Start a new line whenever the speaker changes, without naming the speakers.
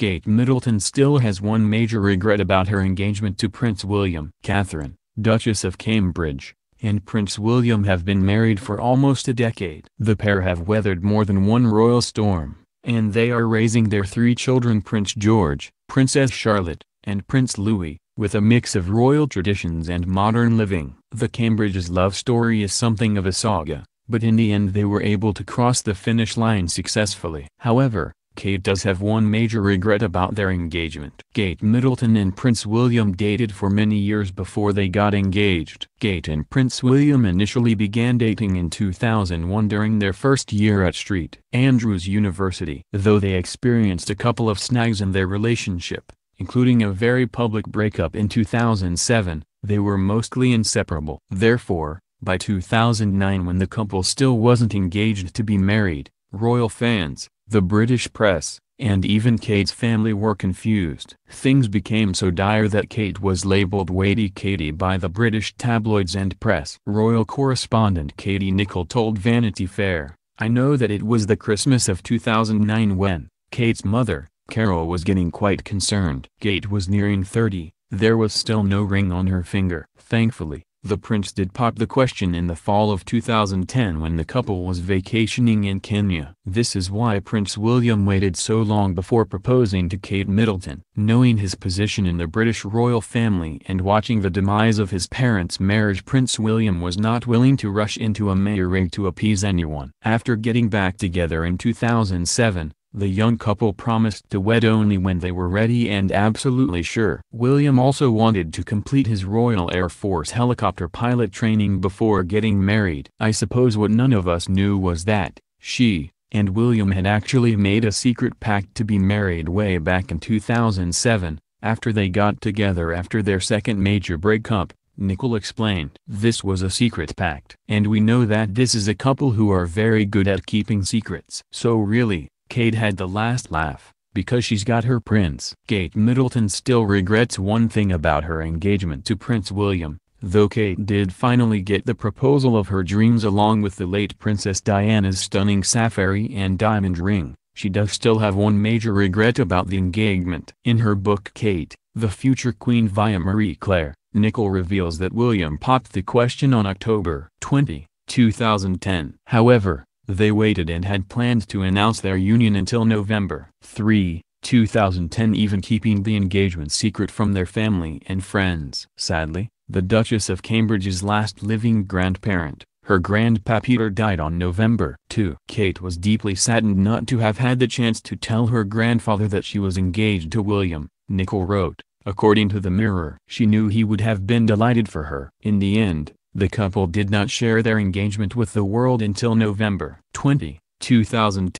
Kate Middleton still has one major regret about her engagement to Prince William. Catherine, Duchess of Cambridge, and Prince William have been married for almost a decade. The pair have weathered more than one royal storm, and they are raising their three children Prince George, Princess Charlotte, and Prince Louis, with a mix of royal traditions and modern living. The Cambridge's love story is something of a saga, but in the end they were able to cross the finish line successfully. However, Kate does have one major regret about their engagement. Kate Middleton and Prince William dated for many years before they got engaged. Kate and Prince William initially began dating in 2001 during their first year at St. Andrews University. Though they experienced a couple of snags in their relationship, including a very public breakup in 2007, they were mostly inseparable. Therefore, by 2009 when the couple still wasn't engaged to be married, royal fans, the British press, and even Kate's family were confused. Things became so dire that Kate was labeled Waity Katie by the British tabloids and press. Royal correspondent Katie Nicholl told Vanity Fair, I know that it was the Christmas of 2009 when, Kate's mother, Carol was getting quite concerned. Kate was nearing 30, there was still no ring on her finger. Thankfully, the prince did pop the question in the fall of 2010 when the couple was vacationing in Kenya. This is why Prince William waited so long before proposing to Kate Middleton. Knowing his position in the British royal family and watching the demise of his parents' marriage Prince William was not willing to rush into a marriage to appease anyone. After getting back together in 2007, the young couple promised to wed only when they were ready and absolutely sure. William also wanted to complete his Royal Air Force helicopter pilot training before getting married. I suppose what none of us knew was that, she, and William had actually made a secret pact to be married way back in 2007, after they got together after their second major breakup. Nicholl explained. This was a secret pact. And we know that this is a couple who are very good at keeping secrets. So really, Kate had the last laugh, because she's got her prince. Kate Middleton still regrets one thing about her engagement to Prince William, though Kate did finally get the proposal of her dreams along with the late Princess Diana's stunning sapphire and diamond ring. She does still have one major regret about the engagement. In her book Kate, the future queen via Marie Claire, Nicholl reveals that William popped the question on October 20, 2010. However, they waited and had planned to announce their union until November 3, 2010 even keeping the engagement secret from their family and friends. Sadly, the Duchess of Cambridge's last living grandparent, her grandpa Peter died on November 2. Kate was deeply saddened not to have had the chance to tell her grandfather that she was engaged to William, Nicholl wrote, according to the Mirror. She knew he would have been delighted for her. In the end, the couple did not share their engagement with the world until November 20, 2010.